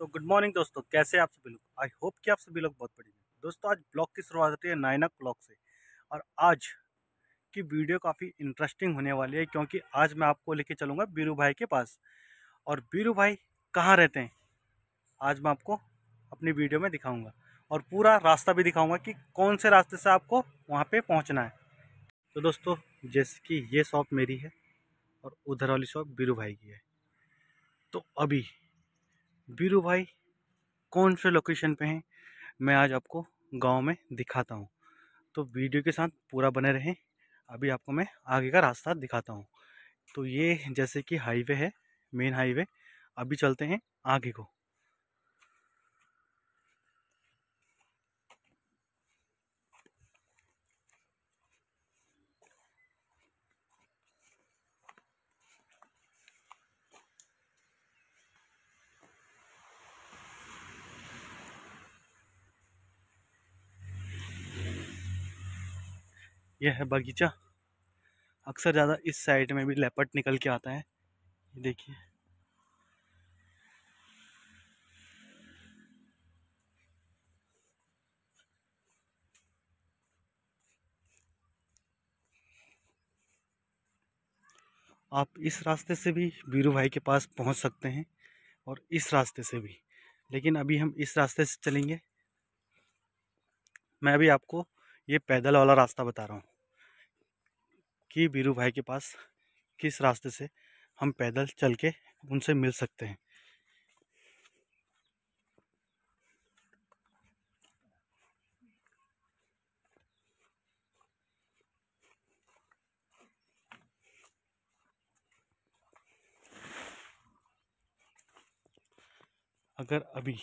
तो good morning दोस्तों, कैसे आप सभी लोग? आई होप कि आप सभी लोग बहुत बढ़िया दोस्तों, आज ब्लॉग की शुरुआत होती है नाइन ओ क्लॉक से। और आज की वीडियो काफ़ी इंटरेस्टिंग होने वाली है क्योंकि आज मैं आपको लेके चलूँगा बीरू भाई के पास। और बीरू भाई, कहाँ रहते हैं? आज मैं आपको अपनी वीडियो में दिखाऊँगा। और पूरा रास्ता भी दिखाऊँगा कि कौन से रास्ते से आपको वहाँ पर पहुँचना है। तो दोस्तों, जैसे कि ये शॉप मेरी है और उधर वाली शॉप बीरू भाई की है। तो अभी बीरू भाई, कौन से लोकेशन पे हैं? मैं आज आपको गाँव में दिखाता हूँ। तो वीडियो के साथ पूरा बने रहें। अभी आपको मैं आगे का रास्ता दिखाता हूँ। तो ये जैसे कि हाईवे है मेन हाईवे अभी चलते हैं आगे को। यह है बगीचा। अक्सर ज़्यादा इस साइड में भी लेपट निकल के आता है। ये देखिए। आप इस रास्ते से भी बीरू भाई के पास पहुँच सकते हैं, और इस रास्ते से भी। लेकिन अभी हम इस रास्ते से चलेंगे। मैं अभी आपको ये पैदल वाला रास्ता बता रहा हूँ कि बीरू भाई के पास किस रास्ते से हम पैदल चल के उनसे मिल सकते हैं। अगर अभी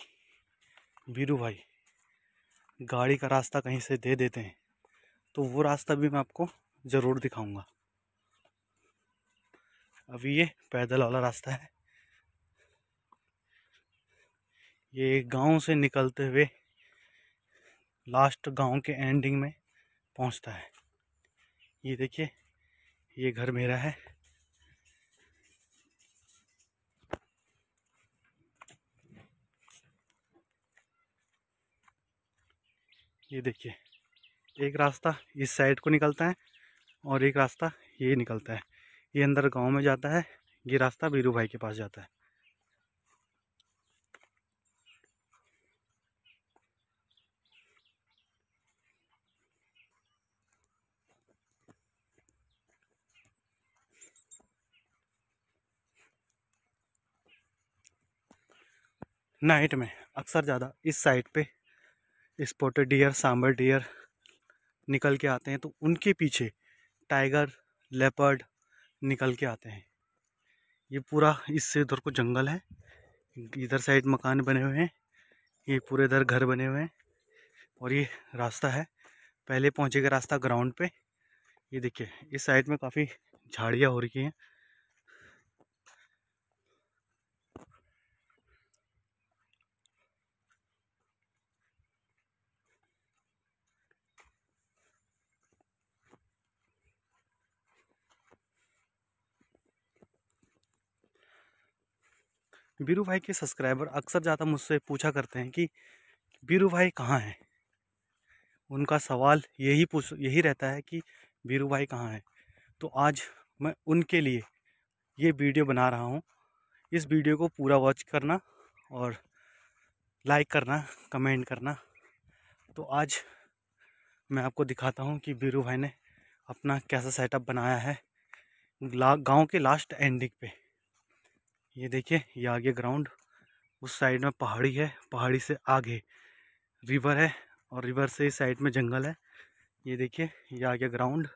वीरू भाई गाड़ी का रास्ता कहीं से दे देते हैं तो वो रास्ता भी मैं आपको ज़रूर दिखाऊँगा। अभी ये पैदल वाला रास्ता है। ये गाँव से निकलते हुए लास्ट गाँव के एंडिंग में पहुँचता है। ये देखिए, ये घर मेरा है। ये देखिए, एक रास्ता इस साइड को निकलता है और एक रास्ता ये निकलता है। ये अंदर गाँव में जाता है, ये रास्ता बीरू भाई के पास जाता है। नाइट में अक्सर ज़्यादा इस साइड पे स्पॉटेड डियर, सांबर डियर निकल के आते हैं तो उनके पीछे टाइगर, लेपर्ड निकल के आते हैं। ये पूरा इससे उधर को जंगल है। इधर साइड मकान बने हुए हैं, ये पूरे इधर घर बने हुए हैं और ये रास्ता है। पहले पहुँचेगा रास्ता ग्राउंड पे। ये देखिए, इस साइड में काफ़ी झाड़ियाँ हो रही हैं। बीरू भाई के सब्सक्राइबर अक्सर ज़्यादा मुझसे पूछा करते हैं कि बीरू भाई कहाँ हैं? उनका सवाल यही पूछ, यही रहता है कि बीरू भाई कहाँ हैं? तो आज मैं उनके लिए ये वीडियो बना रहा हूँ। इस वीडियो को पूरा वॉच करना और लाइक करना कमेंट करना। तो आज मैं आपको दिखाता हूँ कि बीरू भाई ने अपना कैसा सेटअप बनाया है गाँव के लास्ट एंडिंग पे। ये देखिए, ये आगे ग्राउंड उस साइड में पहाड़ी है, पहाड़ी से आगे रिवर है और रिवर से इस साइड में जंगल है। ये देखिए, ये आगे ग्राउंड,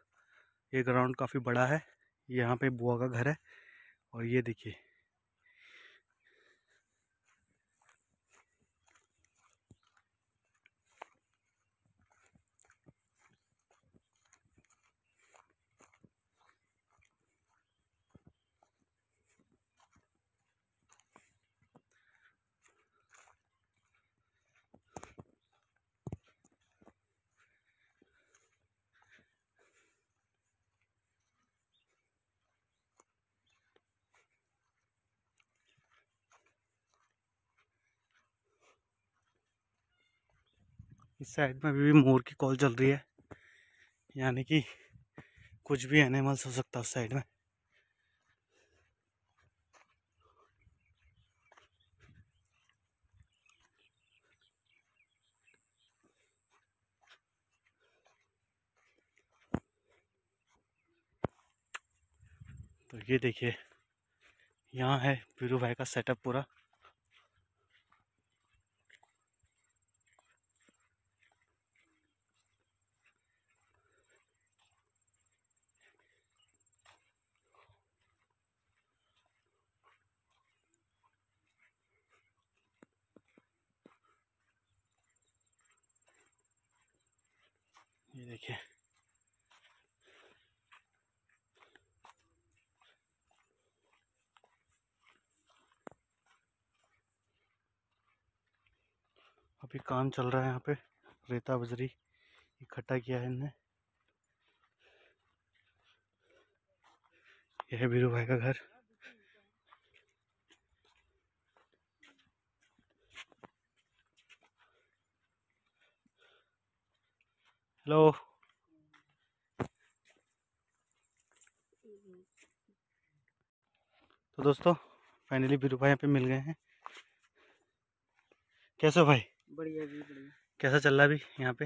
ये ग्राउंड काफ़ी बड़ा है, यहाँ पे बुआ का घर है और ये देखिए इस साइड में अभी भी मोर की कॉल चल रही है। यानी कि कुछ भी एनिमल्स हो सकता है उस साइड में। तो ये देखिए, यहाँ है वीरू भाई का सेटअप पूरा। ये देखिए। अभी काम चल रहा है यहाँ पे, रेता बजरी इकट्ठा किया है इनने। यह है भाई का घर। हेलो। तो दोस्तों फाइनली बीरू भाई यहाँ पे मिल गए हैं। कैसे हो भाई? बढ़िया जी बढ़िया। कैसा चल रहा है अभी यहाँ पे?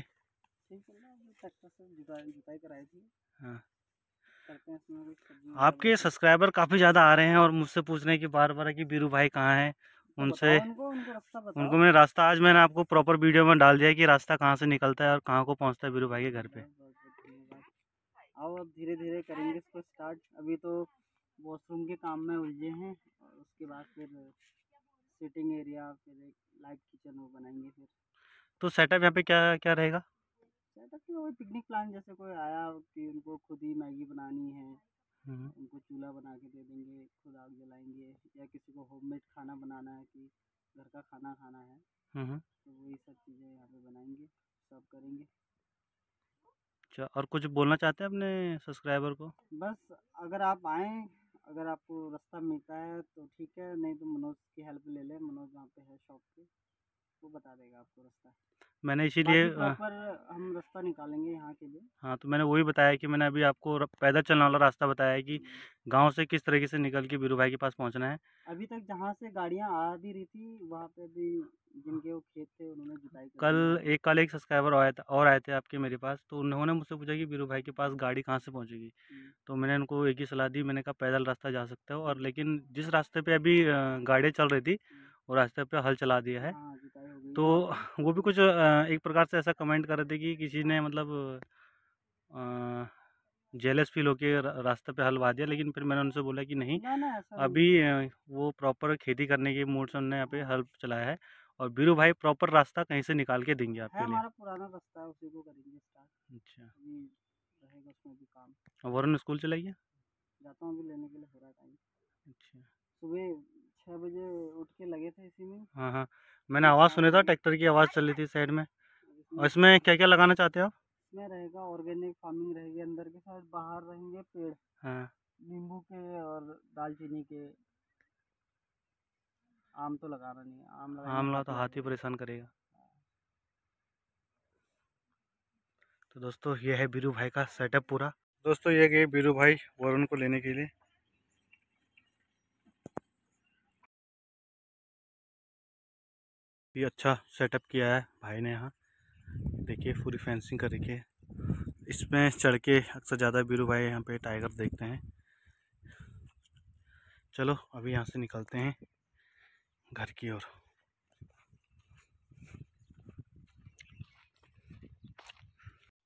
चल रहा है। आपके सब्सक्राइबर काफ़ी ज़्यादा आ रहे हैं और मुझसे पूछ रहे हैं कि बार बार कि बीरू भाई कहाँ हैं? उनसे उनको उनको उनको मैंने रास्ता आज मैंने आपको प्रॉपर वीडियो में डाल दिया कि रास्ता कहाँ से निकलता है और कहाँ को पहुँचता है बीरू भाई के घर पे। आओ अब धीरे धीरे करेंगे इसको स्टार्ट अभी तो वॉशरूम के काम में उलझे हैं और उसके बाद फिर सिटिंग एरिया फिर एक लाइट किचन वो बनाएँगे फिर। तो सेटअप यहाँ पे क्या क्या रहेगा? सेटअप तो पिकनिक प्लान जैसे कोई आया कि उनको खुद ही मैगी बनानी है। उनको चूल्हा बना के दे देंगे खुद आग जलाएँगे या किसी को होममेड खाना बनाना है कि घर का खाना खाना है हम्म, तो वही सब चीज़ें यहाँ पे बनाएँगे सब करेंगे। अच्छा और कुछ बोलना चाहते हैं अपने सब्सक्राइबर को? बस अगर आप आए अगर आपको रास्ता मिलता है तो ठीक है नहीं तो मनोज की हेल्प ले लें मनोज वहाँ पे है शॉप पे वो बता देगा आपको रास्ता। मैंने इसीलिए हम रास्ता निकालेंगे यहाँ के लिए। हाँ तो मैंने वही बताया कि मैंने अभी आपको पैदल चलने वाला रास्ता बताया है कि गाँव से किस तरीके से निकल के बीरू भाई के पास पहुँचना है। अभी तक जहाँ से गाड़ियाँ आ भी रही थी वहाँ पे भी जिनके वो खेत थे उन्होंने जुताई कल एक कल एक सब्सक्राइबर आया था और आए थे आपके मेरे पास तो उन्होंने मुझसे पूछा कि बीरू भाई के पास गाड़ी कहाँ से पहुंचेगी? तो मैंने उनको एक ही सलाह दी मैंने कहा पैदल रास्ता जा सकते हो। और लेकिन जिस रास्ते पे अभी गाड़ियाँ चल रही थी वो रास्ते पे हल चला दिया है। हाँ तो वो भी कुछ एक प्रकार से ऐसा कमेंट कर रहे थे कि किसी ने मतलब जेलस फील होके रास्ते पे हलवा दिया लेकिन फिर मैंने उनसे बोला कि नहीं ना ना अभी वो प्रॉपर खेती करने के मूड से उन्होंने यहाँ पे हल चलाया है और बीरू भाई प्रॉपर रास्ता कहीं से निकाल के देंगे आपके लिए। पुराना रास्ता उसी को करेंगे अच्छा। और वरुण स्कूल चलाइए जाता हूँ अभी लेने के लिए हो रहा टाइम अच्छा। सुबह छः बजे उठ के लगे थे इसी में। हाँ हाँ। मैंने आवाज़ सुना था ट्रैक्टर की आवाज़ चल रही थी साइड में। और इसमें क्या क्या लगाना चाहते हो आप? इसमें रहेगा ऑर्गेनिक फ़ार्मिंग रहेगी अंदर के साइड बाहर रहेंगे पेड़। हाँ। नींबू के और दालचीनी के। आम तो लगाना नहीं है आम लगाएँगे आमला हाथ तो लग हाथ ही परेशान करेगा। तो दोस्तों ये है बीरू भाई का सेटअप पूरा। दोस्तों ये गए बीरू भाई वरुण को लेने के लिए। ये अच्छा सेटअप किया है भाई ने यहाँ। देखिए, पूरी फेंसिंग कर रखी है। इसमें चढ़ के अक्सर ज़्यादा बीरू भाई यहाँ पे टाइगर देखते हैं। चलो, अभी यहाँ से निकलते हैं घर की ओर।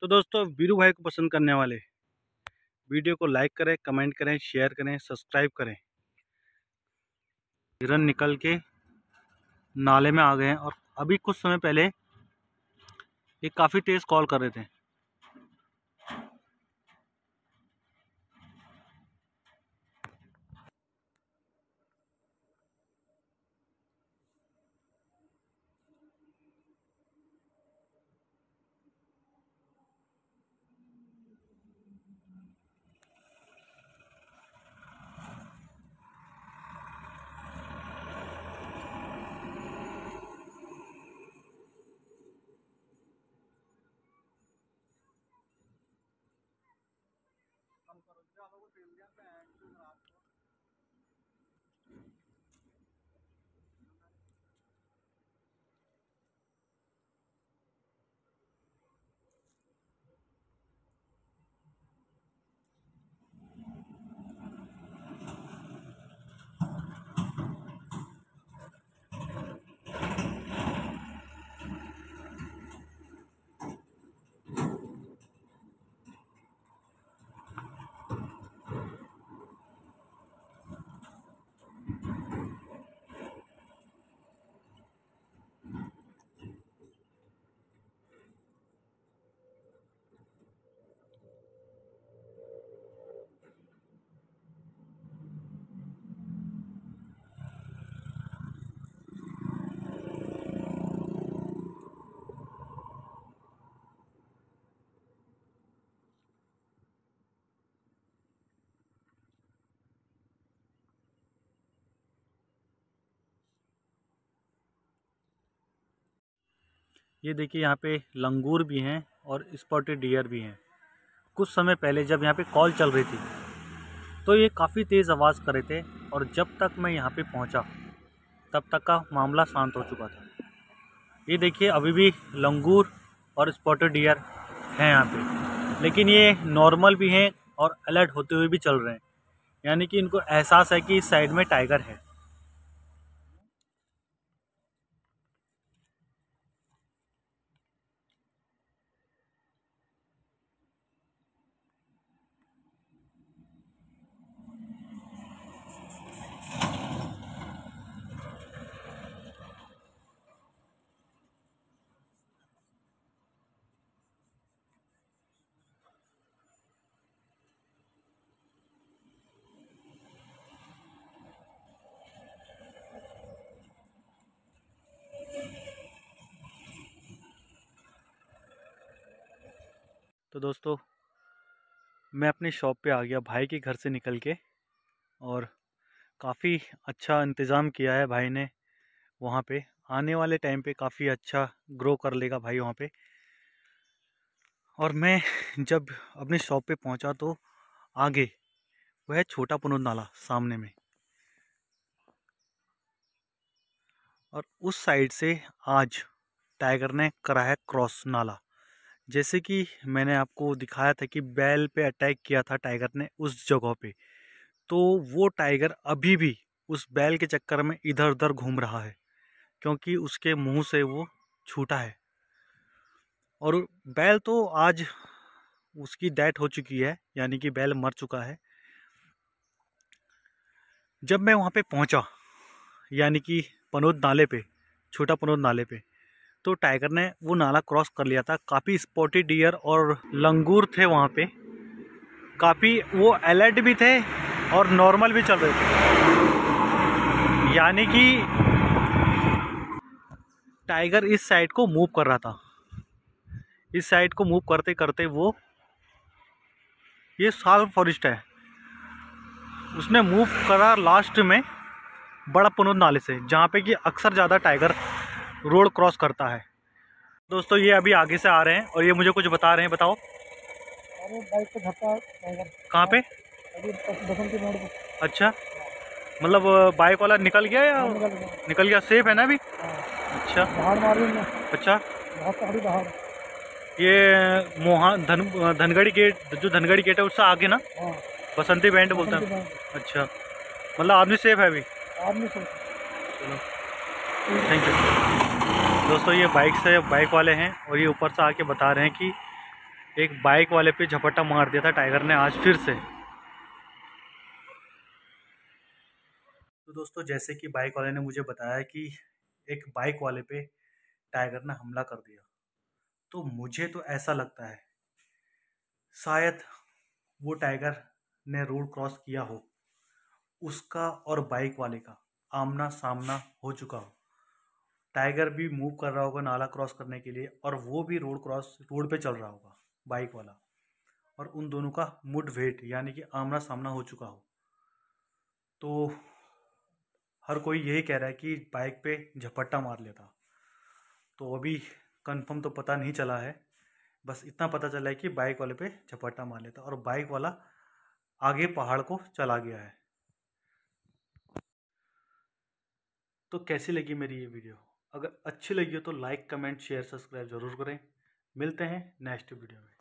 तो दोस्तों बीरू भाई को पसंद करने वाले वीडियो को लाइक करें कमेंट करें शेयर करें सब्सक्राइब करें। हिरन निकल के नाले में आ गए हैं और अभी कुछ समय पहले ये काफ़ी तेज़ कॉल कर रहे थे। ये देखिए यहाँ पे लंगूर भी हैं और स्पॉटेड डियर भी हैं। कुछ समय पहले जब यहाँ पे कॉल चल रही थी तो ये काफ़ी तेज़ आवाज़ कर रहे थे और जब तक मैं यहाँ पे पहुँचा, तब तक का मामला शांत हो चुका था। ये देखिए अभी भी लंगूर और स्पॉटेड डियर हैं यहाँ पे, लेकिन ये नॉर्मल भी हैं और अलर्ट होते हुए भी चल रहे हैं। यानी कि इनको एहसास है कि इस साइड में टाइगर है। तो दोस्तों, मैं अपनी शॉप पे आ गया, भाई के घर से निकल के और काफ़ी अच्छा इंतज़ाम किया है भाई ने वहाँ पे। आने वाले टाइम पे काफ़ी अच्छा ग्रो कर लेगा भाई वहाँ पे। और मैं जब अपनी शॉप पे पहुँचा तो आगे वह छोटा पुनोद नाला सामने में और उस साइड से आज टाइगर ने करा है क्रॉस नाला। जैसे कि मैंने आपको दिखाया था कि बैल पे अटैक किया था टाइगर ने उस जगह पे तो वो टाइगर अभी भी उस बैल के चक्कर में इधर उधर घूम रहा है, क्योंकि उसके मुँह से वो छूटा है। और बैल तो आज उसकी डेथ हो चुकी है, यानी कि बैल मर चुका है। जब मैं वहाँ पे पहुँचा, यानी कि पनोद नाले पे, छोटा पनोद नाले पे तो टाइगर ने वो नाला क्रॉस कर लिया था। काफ़ी स्पॉटी डियर और लंगूर थे वहाँ पे। काफ़ी वो अलर्ट भी थे और नॉर्मल भी चल रहे थे। यानी कि टाइगर इस साइड को मूव कर रहा था। इस साइड को मूव करते करते वो ये साल फॉरेस्ट है। उसने मूव करा लास्ट में बड़ा पुनोद नाले से, जहाँ पे कि अक्सर ज़्यादा टाइगर रोड क्रॉस करता है। दोस्तों ये अभी आगे से आ रहे हैं और ये मुझे कुछ बता रहे हैं बताओ। अरे बाइक पे धक्का कहाँ पे? अभी मोड़ पे। अच्छा। मतलब बाइक वाला निकल गया या हाँ, निकल गया। निकल गया? सेफ़ है ना अभी? हाँ, अच्छा। हमने अच्छा। बहुत दहाड़ ये मोहा धन धनगढ़ी गेट जो धनगढ़ी गेट है उससे आगे ना? हाँ। बसंती बैंड बोलते हैं। अच्छा। मतलब आदमी सेफ़ है अभी? आदमी से चलो। थैंक यू दोस्तों, ये बाइक से बाइक वाले हैं और ये ऊपर से आके बता रहे हैं कि एक बाइक वाले पे झपट्टा मार दिया था टाइगर ने आज फिर से। तो दोस्तों, जैसे कि बाइक वाले ने मुझे बताया कि एक बाइक वाले पे टाइगर ने हमला कर दिया। तो मुझे तो ऐसा लगता है, शायद वो टाइगर ने रोड क्रॉस किया हो, उसका और बाइक वाले का आमना सामना हो चुका हो। टाइगर भी मूव कर रहा होगा नाला क्रॉस करने के लिए और वो भी रोड क्रॉस, रोड पे चल रहा होगा, बाइक वाला। और उन दोनों का मुड वेट, यानी कि आमना सामना हो चुका हो। तो हर कोई यही कह रहा है कि बाइक पे झपट्टा मार लेता। तो अभी कंफर्म तो पता नहीं चला है, बस इतना पता चला है कि बाइक वाले पे झपट्टा मार लेता और बाइक वाला आगे पहाड़ को चला गया है। तो कैसी लगी मेरी ये वीडियो? अगर अच्छी लगी हो तो लाइक, कमेंट, शेयर, सब्सक्राइब ज़रूर करें। मिलते हैं नेक्स्ट वीडियो में।